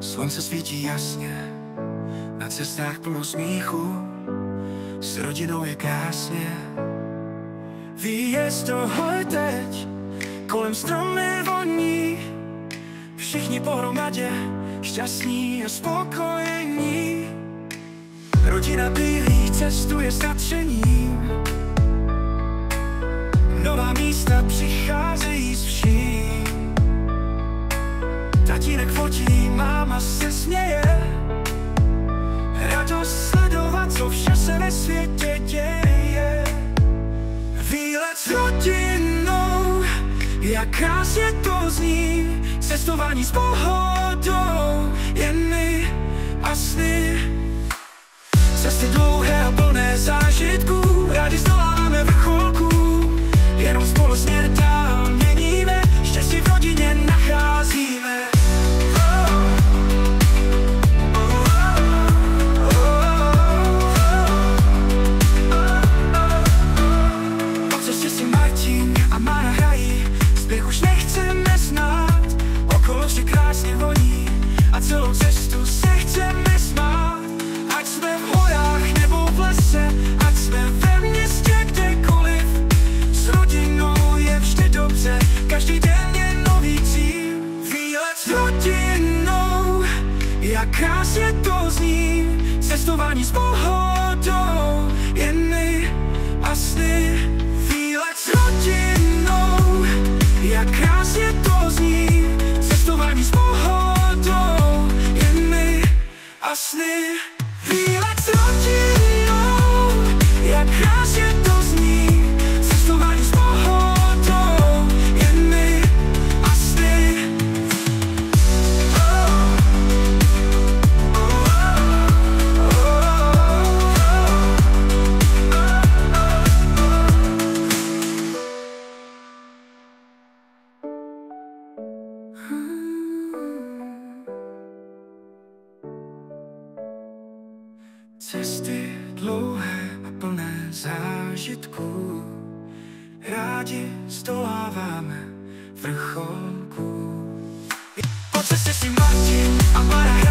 Slunce svítí jasně, na cestách plno smíchu, s rodinou je krásně. Výjezd toho je teď, kolem stromy voní, všichni pohromadě, šťastní a spokojení. Rodina bílých cestuje s nadšením, nová místa přicházejí máma se směje, radost sledovat, co vše se ve světě děje. Výlet s rodinou, jak krásně to zní, cestování s pohodou, krásně to zní, cestování s pohodou, jen my a sny. Výlet s rodinou, jak krásně to zní, cestování s pohodou, jen my a sny. Výlet s rodinou, jak krásně Cesty dlouhé a plné zážitků. Rádi zdoláváme vrcholku Po cestě si Martin a Mara